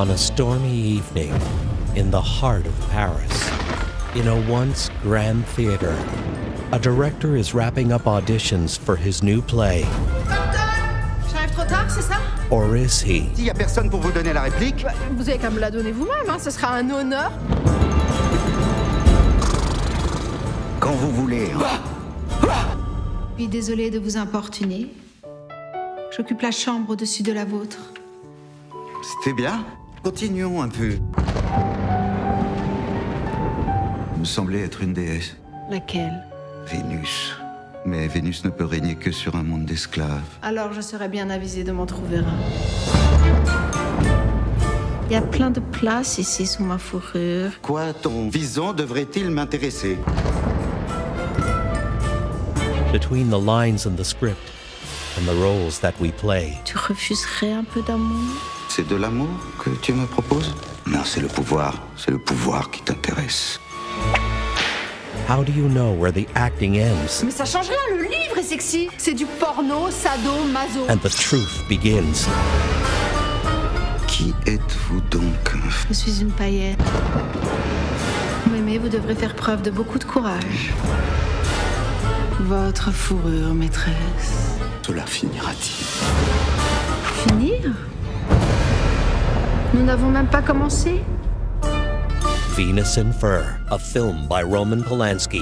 On a stormy evening in the heart of Paris, in a once grand theater, a director is wrapping up auditions for his new play. J'arrive trop tard, c'est ça? Or is he? S'il y a personne pour vous donner la réplique, Vous avez qu'à me la donner vous-même, hein, ce sera un honneur. quand vous voulez. Je suis désolée de vous importuner. J'occupe la chambre au-dessus de la vôtre. C'était bien. Continuons un peu. Vous me semblez être une déesse. Laquelle? Vénus. Mais Vénus ne peut régner que sur un monde d'esclaves. Alors je serais bien avisée de m'en trouver un. Il y a plein de place ici sous ma fourrure. Quoi ton vison devrait-il m'intéresser? Between the lines in the script and the roles that we play, Tu refuserais un peu d'amour? C'est de l'amour que tu me proposes Non, c'est le pouvoir. C'est le pouvoir qui t'intéresse. how do you know where the acting ends? Mais ça change rien, le livre est sexy. C'est du porno, sado, maso. and the truth begins? Qui êtes-vous donc Je suis une paillette. Vous m'aimez, vous devrez faire preuve de beaucoup de courage. Votre fourrure, maîtresse. Cela finira-t-il? Nous n'avons même pas commencé Venus in Fur, a film by Roman Polanski.